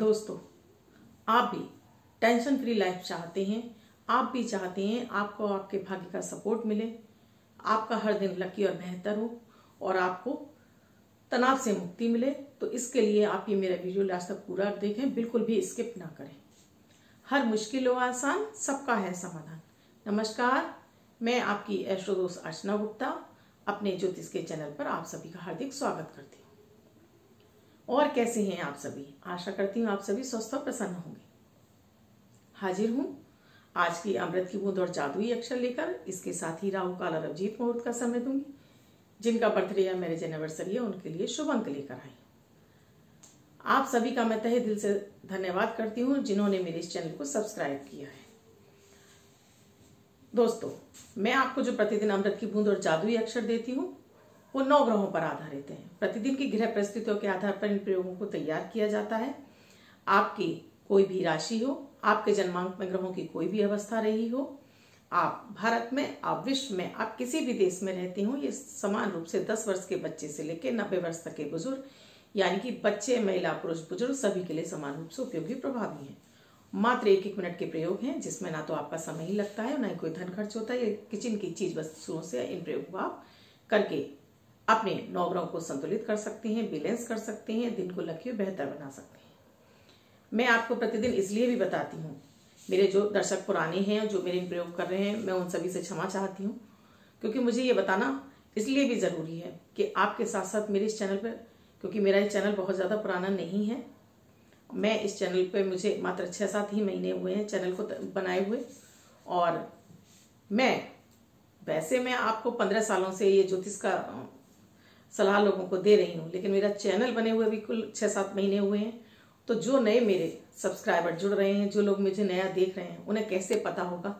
दोस्तों, आप भी टेंशन फ्री लाइफ चाहते हैं, आप भी चाहते हैं आपको आपके भाग्य का सपोर्ट मिले, आपका हर दिन लकी और बेहतर हो और आपको तनाव से मुक्ति मिले तो इसके लिए आप ये मेरा वीडियो लास्ट तक पूरा देखें, बिल्कुल भी स्किप ना करें। हर मुश्किल हो आसान, सबका है समाधान। नमस्कार, मैं आपकी एस्ट्रोदोस अर्चना गुप्ता, अपने ज्योतिष के चैनल पर आप सभी का हार्दिक स्वागत करती हूँ। और कैसे हैं आप सभी? आशा करती हूँ आप सभी स्वस्थ और प्रसन्न होंगे। हाजिर हूँ आज की अमृत की बूंद और जादुई अक्षर लेकर। इसके साथ ही राहु, काल और अवजीत मुहूर्त का समय दूँगी, जिनका बर्थडे या मैरिज एनिवर्सरी है, उनके लिए शुभ अंक लेकर आई। आप सभी का मैं तहे दिल से धन्यवाद करती हूँ, जिन्होंने मेरे इस चैनल को सब्सक्राइब किया है। दोस्तों, मैं आपको जो प्रतिदिन अमृत की बूंद और जादुई अक्षर देती हूँ वो नौ ग्रहों पर आधारित है। प्रतिदिन की ग्रह परिस्थितियों के आधार पर इन प्रयोगों को तैयार किया जाता है। आपकी कोई भी राशि हो, आपके जन्मांक में ग्रहों की कोई भी अवस्था रही हो, आप भारत में, आप विश्व में, आप किसी भी देश में रहते हो, ये समान रूप से 10 वर्ष के बच्चे से लेकर नब्बे वर्ष तक के बुज़ुर्ग, यानी कि बच्चे, महिला, पुरुष, बुज़ुर्ग, सभी के लिए समान रूप से उपयोगी, प्रभावी है। मात्र एक एक मिनट के प्रयोग हैं, जिसमें ना तो आपका समय ही लगता है ना ही कोई धन खर्च होता है। किचन की चीज़ वस्तुओं से इन प्रयोग को आप करके अपने नौ ग्रहों को संतुलित कर सकते हैं बैलेंस कर सकते हैं, दिन को लक्ष्य बेहतर बना सकते हैं। मैं आपको प्रतिदिन इसलिए भी बताती हूँ, मेरे जो दर्शक पुराने हैं जो मेरे प्रयोग कर रहे हैं, मैं उन सभी से क्षमा चाहती हूँ, क्योंकि मुझे ये बताना इसलिए भी ज़रूरी है कि आपके साथ साथ मेरे इस चैनल पर क्योंकि मेरा ये चैनल बहुत ज़्यादा पुराना नहीं है, मैं इस चैनल पे मुझे मात्र छः सात ही महीने हुए हैं चैनल को बनाए हुए, और मैं, वैसे मैं आपको पंद्रह सालों से ये ज्योतिष का सलाह लोगों को दे रही हूँ, लेकिन मेरा चैनल बने हुए भी कुल छः सात महीने हुए हैं तो जो नए मेरे सब्सक्राइबर जुड़ रहे हैं, जो लोग मुझे नया देख रहे हैं, उन्हें कैसे पता होगा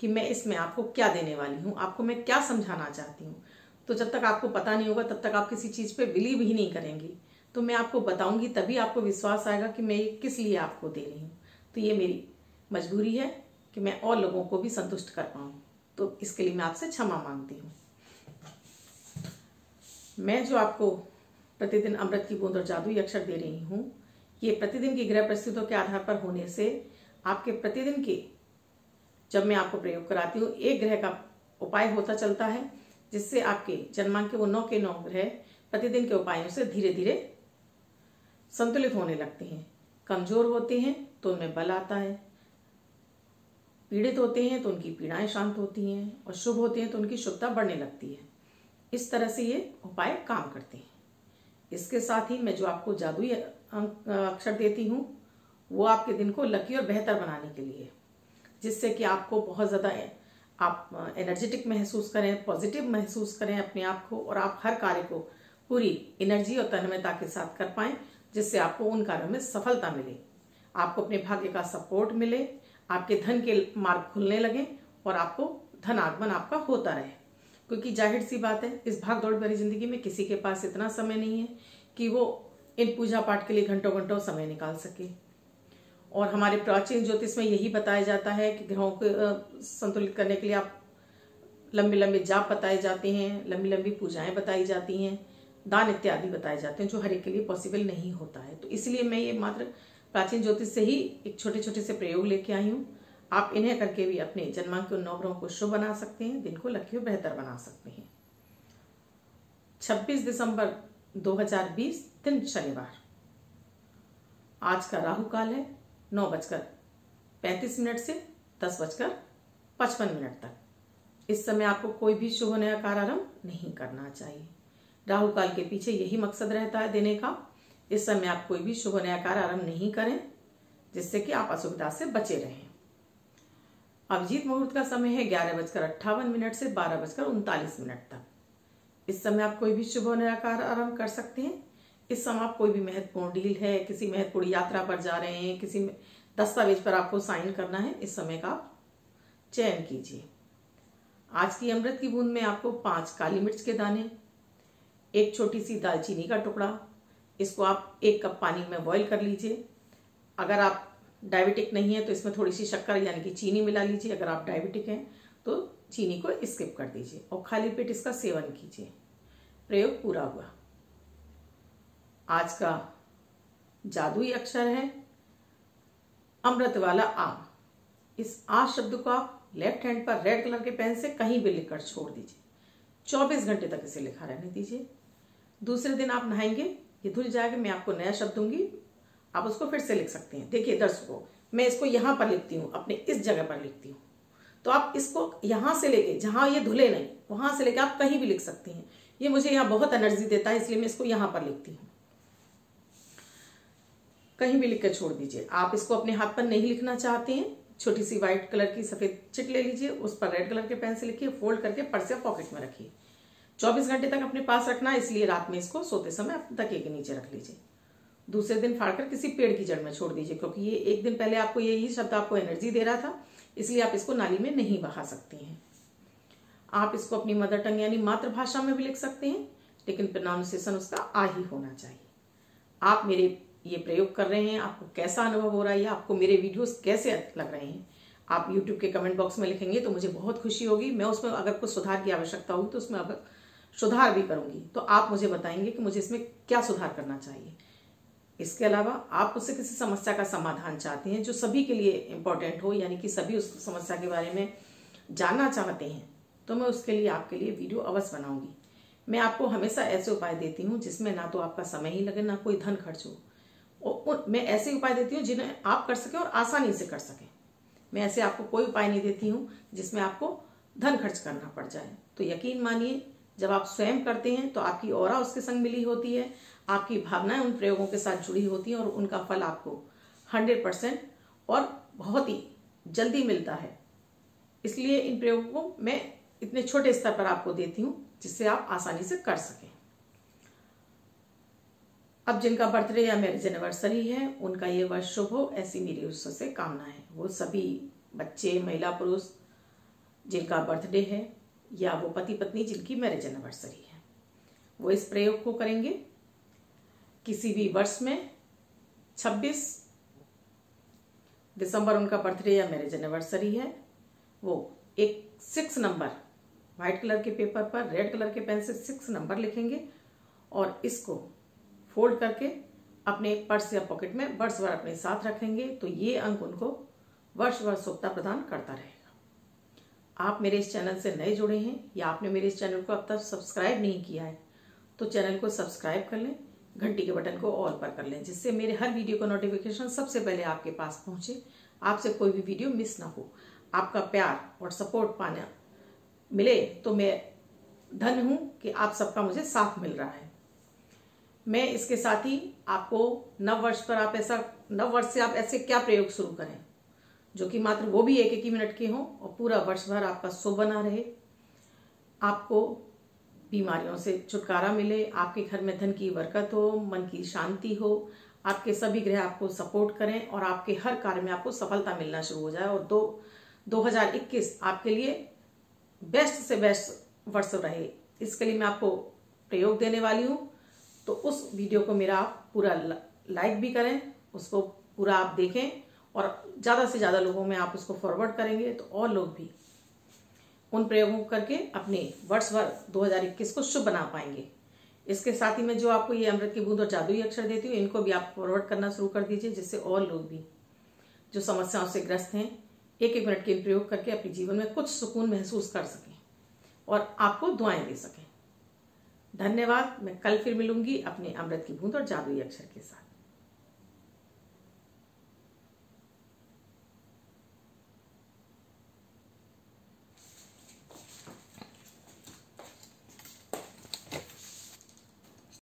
कि मैं इसमें आपको क्या देने वाली हूँ, आपको मैं क्या समझाना चाहती हूँ? तो जब तक आपको पता नहीं होगा, तब तक आप किसी चीज़ पे बिलीव ही नहीं करेंगी। तो मैं आपको बताऊँगी, तभी आपको विश्वास आएगा कि मैं ये किस लिए आपको दे रही हूँ। तो ये मेरी मजबूरी है कि मैं और लोगों को भी संतुष्ट कर पाऊँ। तो इसके लिए मैं आपसे क्षमा मांगती हूँ। मैं जो आपको प्रतिदिन अमृत की बूंद और जादुई अक्षर दे रही हूँ, ये प्रतिदिन की ग्रह परिस्थितियों के आधार पर होने से आपके प्रतिदिन के, जब मैं आपको प्रयोग कराती हूँ, एक ग्रह का उपाय होता चलता है, जिससे आपके जन्मांक के वो नौ के नौ ग्रह प्रतिदिन के उपायों से धीरे धीरे संतुलित होने लगते हैं। कमज़ोर होते हैं तो उनमें बल आता है, पीड़ित होते हैं तो उनकी पीड़ाएँ शांत होती हैं, और शुभ होते हैं तो उनकी शुभता बढ़ने लगती है। इस तरह से ये उपाय काम करते हैं। इसके साथ ही मैं जो आपको जादुई अक्षर देती हूँ, वो आपके दिन को लकी और बेहतर बनाने के लिए जिससे कि आपको बहुत ज़्यादा आप एनर्जेटिक महसूस करें पॉजिटिव महसूस करें अपने आप को और आप हर कार्य को पूरी एनर्जी और तन्मयता के साथ कर पाएँ, जिससे आपको उन कार्यों में सफलता मिले। आपको अपने भाग्य का सपोर्ट मिले, आपके धन के मार्ग खुलने लगे और आपको धन आगमन आपका होता रहे। क्योंकि ज़ाहिर सी बात है, इस भाग दौड़ भरी ज़िंदगी में किसी के पास इतना समय नहीं है कि वो इन पूजा पाठ के लिए घंटों घंटों समय निकाल सके। और हमारे प्राचीन ज्योतिष में यही बताया जाता है कि ग्रहों को संतुलित करने के लिए आप लंबे लंबे जाप बताए जाते हैं लंबी लंबी पूजाएँ बताई जाती हैं, दान इत्यादि बताए जाते हैं, जो हर एक के लिए पॉसिबल नहीं होता है। तो इसलिए मैं ये मात्र प्राचीन ज्योतिष से ही एक छोटे छोटे से प्रयोग लेके आई हूँ। आप इन्हें करके भी अपने जन्मांक के नौ ग्रहों को शुभ बना सकते हैं, दिन को लक्ष्य बेहतर बना सकते हैं। 26 दिसंबर 2020 दिन शनिवार। आज का राहु काल है, नौ बजकर पैंतीस मिनट से दस बजकर पचपन मिनट तक। इस समय आपको कोई भी शुभ नया कार्य आरंभ नहीं करना चाहिए। राहु काल के पीछे यही मकसद रहता है देने का। इस समय आप कोई भी शुभ नया कार्य आरंभ नहीं करें, जिससे कि आप असुविधा से बचे रहें। अभिजीत मुहूर्त का समय है ग्यारह बजकर अट्ठावन मिनट से बारह बजकर उनतालीस मिनट तक। इस समय आप कोई भी शुभ नया कार्य आरंभ कर सकते हैं। इस समय आप कोई भी महत्वपूर्ण डील है, किसी महत्वपूर्ण यात्रा पर जा रहे हैं, किसी दस्तावेज़ पर आपको साइन करना है, इस समय का आप चयन कीजिए। आज की अमृत की बूंद में आपको पाँच काली मिर्च के दाने, एक छोटी सी दालचीनी का टुकड़ा, इसको आप एक कप पानी में बॉईल कर लीजिए। अगर आप डायबिटिक नहीं है तो इसमें थोड़ी सी शक्कर यानी कि चीनी मिला लीजिए, अगर आप डायबिटिक हैं तो चीनी को स्किप कर दीजिए और खाली पेट इसका सेवन कीजिए। प्रयोग पूरा हुआ। आज का जादुई अक्षर है, अमृत वाला आम इस आ शब्द को आप लेफ़्ट हैंड पर रेड कलर के पेन से कहीं भी लिखकर छोड़ दीजिए। 24 घंटे तक इसे लिखा रहने दीजिए। दूसरे दिन आप नहाएँगे, ये धुल जाएगा, मैं आपको नया शब्द दूँगी आप उसको फिर से लिख सकते हैं। देखिए दर्शकों, मैं इसको यहाँ पर लिखती हूँ, अपने इस जगह पर लिखती हूँ। तो आप इसको यहाँ से लेके, जहाँ ये धुले नहीं, वहाँ से लेके आप कहीं भी लिख सकते हैं। ये मुझे यहाँ बहुत एनर्जी देता है, इसलिए मैं इसको यहाँ पर लिखती हूँ। कहीं भी लिख कर छोड़ दीजिए। आप इसको अपने हाथ पर नहीं लिखना चाहते हैं। छोटी सी व्हाइट कलर की सफ़ेद चिट ले लीजिए, उस पर रेड कलर के पेन से लिखिए फोल्ड करके पर्स या पॉकेट में रखिए। 24 घंटे तक अपने पास रखना, इसलिए रात में इसको सोते समय तकिए के नीचे रख लीजिए। दूसरे दिन फाड़कर किसी पेड़ की जड़ में छोड़ दीजिए, क्योंकि ये एक दिन पहले आपको यही शब्द, आपको एनर्जी दे रहा था, इसलिए आप इसको नाली में नहीं बहा सकती हैं। आप इसको अपनी मदर टंग यानी मातृभाषा में भी लिख सकते हैं, लेकिन प्रोनाउंसिएशन उसका आ ही होना चाहिए। आप मेरे ये प्रयोग कर रहे हैं, आपको कैसा अनुभव हो रहा है आपको मेरे वीडियोस कैसे लग रहे हैं, आप यूट्यूब के कमेंट बॉक्स में लिखेंगे तो मुझे बहुत खुशी होगी। मैं उसमें अगर कुछ सुधार की आवश्यकता होगी तो उसमें अगर सुधार भी करूँगी। तो आप मुझे बताएँगे कि मुझे इसमें क्या सुधार करना चाहिए। इसके अलावा आप मुझसे किसी समस्या का समाधान चाहते हैं, जो सभी के लिए इंपॉर्टेंट हो, यानी कि सभी उस समस्या के बारे में जानना चाहते हैं तो मैं उसके लिए आपके लिए वीडियो अवश्य बनाऊँगी। मैं आपको हमेशा ऐसे उपाय देती हूँ, जिसमें ना तो आपका समय ही लगे, ना कोई धन खर्च हो। और मैं ऐसे उपाय देती हूँ, जिन्हें आप कर सकें और आसानी से कर सकें। मैं ऐसे आपको कोई उपाय नहीं देती हूँ, जिसमें आपको धन खर्च करना पड़ जाए। तो यकीन मानिए, जब आप स्वयं करते हैं तो आपकी और उसके संग मिली होती है आपकी भावनाएँ उन प्रयोगों के साथ जुड़ी होती हैं और उनका फल आपको हंड्रेड परसेंट और बहुत ही जल्दी मिलता है। इसलिए इन प्रयोगों को मैं इतने छोटे स्तर पर आपको देती हूँ, जिससे आप आसानी से कर सकें। अब जिनका बर्थडे या मैरिज एनिवर्सरी है, उनका ये वर्ष शुभ हो, ऐसी मेरी उससे कामना है। वो सभी बच्चे, महिला, पुरुष, जिनका बर्थडे है, या वो पति पत्नी जिनकी मैरिज एनिवर्सरी है, वो इस प्रयोग को करेंगे। किसी भी वर्ष में 26 दिसंबर उनका बर्थडे या मैरिज एनिवर्सरी है। वो एक सिक्स नंबर व्हाइट कलर के पेपर पर रेड कलर के पेन से सिक्स नंबर लिखेंगे और इसको फोल्ड करके अपने पर्स या पॉकेट में वर्ष भर अपने साथ रखेंगे तो ये अंक उनको वर्ष भर सुखता प्रदान करता रहेगा। आप मेरे इस चैनल से नए जुड़े हैं या आपने मेरे इस चैनल को अब तक सब्सक्राइब नहीं किया है तो चैनल को सब्सक्राइब कर लें। घंटी के बटन को ऑल पर कर लें, जिससे मेरे हर वीडियो का नोटिफिकेशन सबसे पहले आपके पास पहुँचे। आपसे कोई भी वीडियो मिस ना हो। आपका प्यार और सपोर्ट पाना मिले तो मैं धन हूँ कि आप सबका मुझे साथ मिल रहा है। मैं इसके साथ ही आपको नव वर्ष पर आप ऐसा, नव वर्ष से आप ऐसे क्या प्रयोग शुरू करें? जो कि मात्र वो भी एक एक ही मिनट के हों और पूरा वर्ष भर आपका शुभ बना रहे। आपको बीमारियों से छुटकारा मिले, आपके घर में धन की बरकत हो, मन की शांति हो, आपके सभी ग्रह आपको सपोर्ट करें और आपके हर कार्य में आपको सफलता मिलना शुरू हो जाए। और दो 2021 आपके लिए बेस्ट से बेस्ट वर्ष रहे। इसके लिए मैं आपको प्रयोग देने वाली हूँ। तो उस वीडियो को मेरा आप पूरा लाइक भी करें, उसको पूरा आप देखें और ज़्यादा से ज़्यादा लोगों में आप उसको फॉरवर्ड करेंगे तो और लोग भी उन प्रयोगों को करके अपने वर्ष भर 2021 को शुभ बना पाएँगे। इसके साथ ही मैं जो आपको ये अमृत की बूंद और जादुई अक्षर देती हूँ, इनको भी आप फॉरवर्ड करना शुरू कर दीजिए, जिससे और लोग भी जो समस्याओं से ग्रस्त हैं एक एक मिनट के प्रयोग करके अपने जीवन में कुछ सुकून महसूस कर सकें और आपको दुआएँ दे सकें। धन्यवाद, मैं कल फिर मिलूँगी अपने अमृत की बूंद और जादुई अक्षर के साथ।